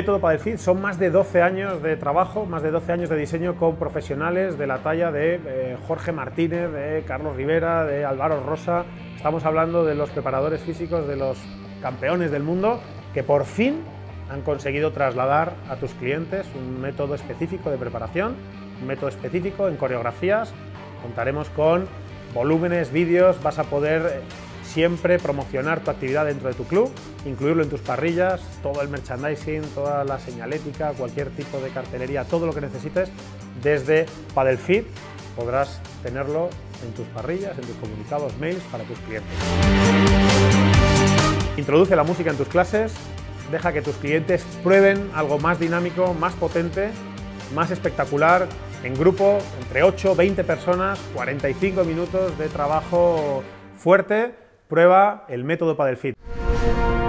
Método Padelfit son más de 12 años de trabajo, más de 12 años de diseño con profesionales de la talla de eh, Jorge Martínez, de Carlos Rivera, de Álvaro Rosa. Estamos hablando de los preparadores físicos de los campeones del mundo que por fin han conseguido trasladar a tus clientes un método específico de preparación, un método específico en coreografías. Contaremos con volúmenes, vídeos, vas a poder siempre promocionar tu actividad dentro de tu club, incluirlo en tus parrillas, todo el merchandising, toda la señalética, cualquier tipo de cartelería, todo lo que necesites desde Padelfit podrás tenerlo en tus parrillas, en tus comunicados, mails para tus clientes. Introduce la música en tus clases, deja que tus clientes prueben algo más dinámico, más potente, más espectacular, en grupo, entre 8, 20 personas, 45 minutos de trabajo fuerte, Prueba el método para el Padelfit.